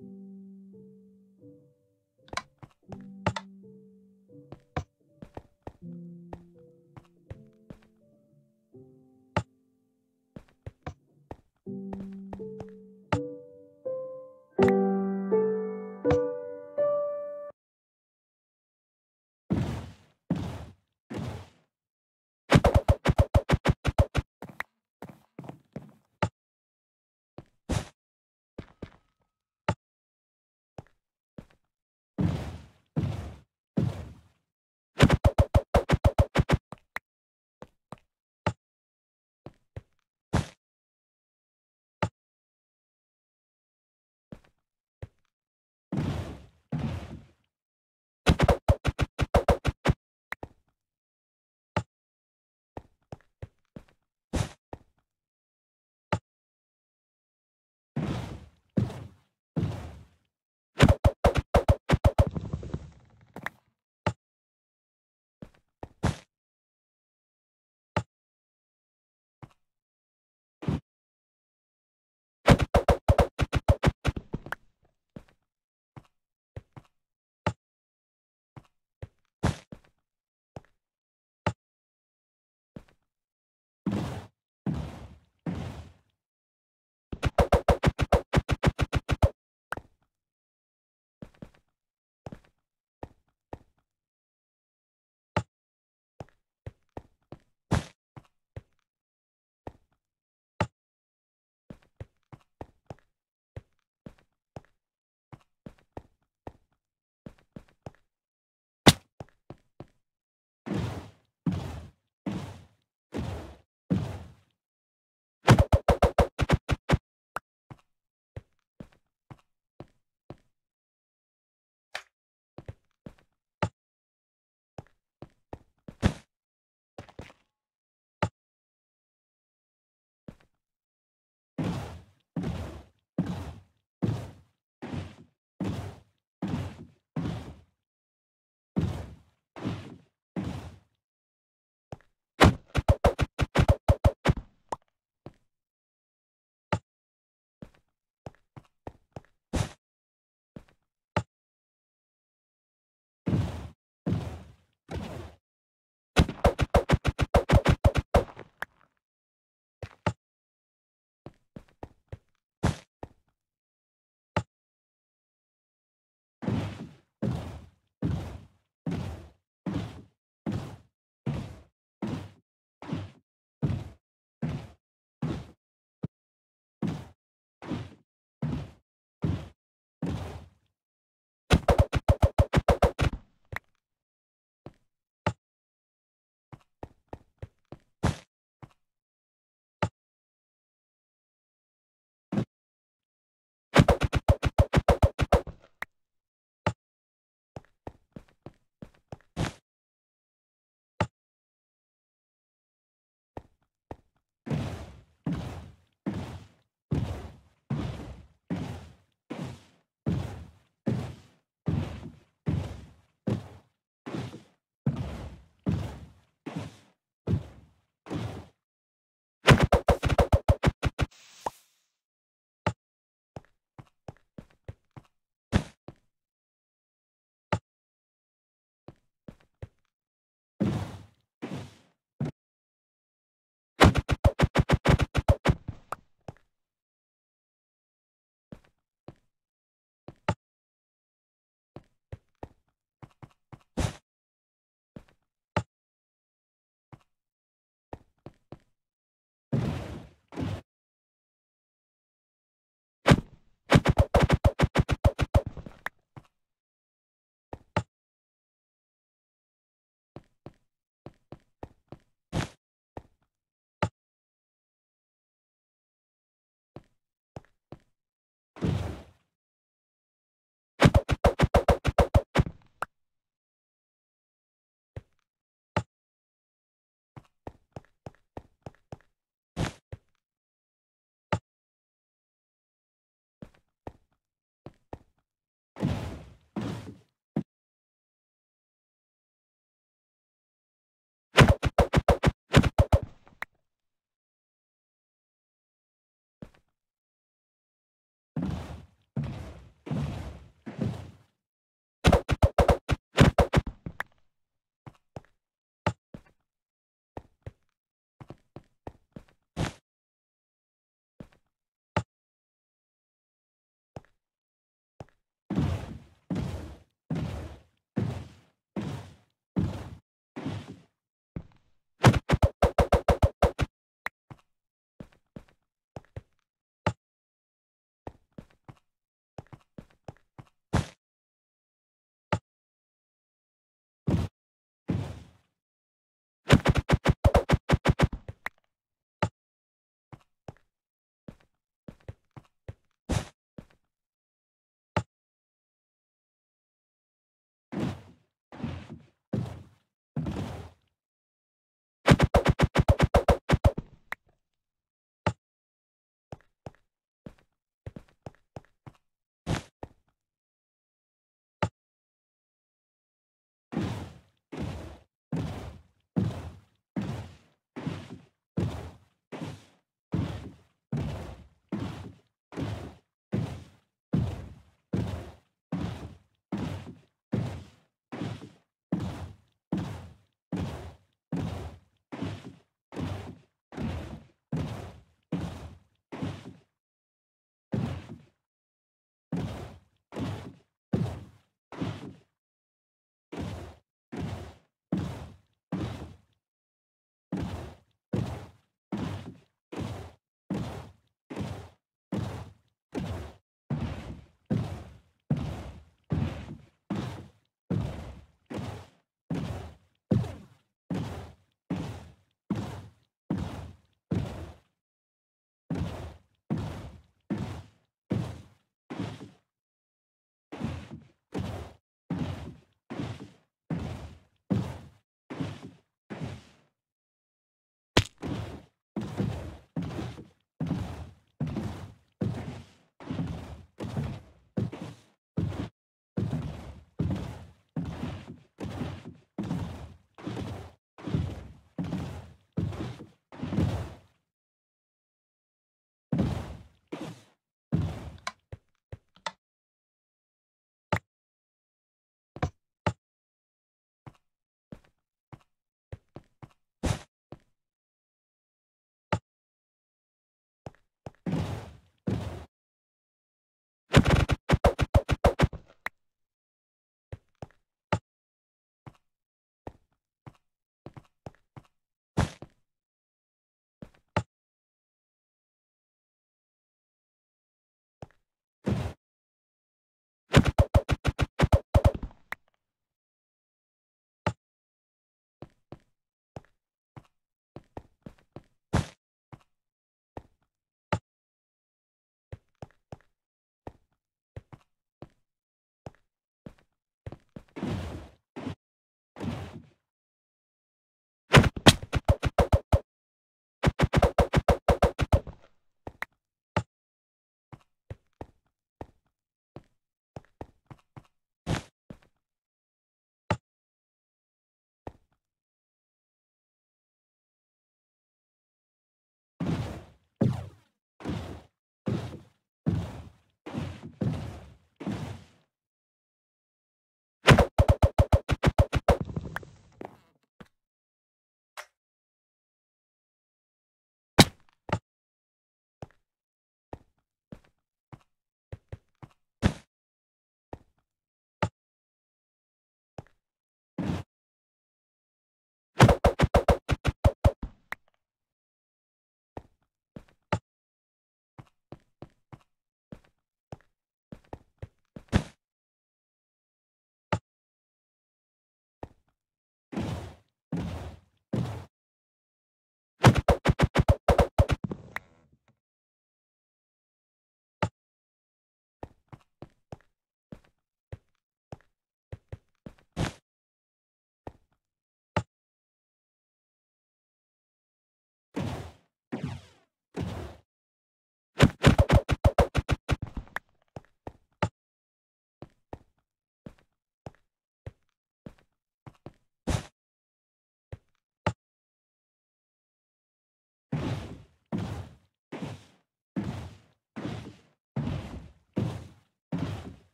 you.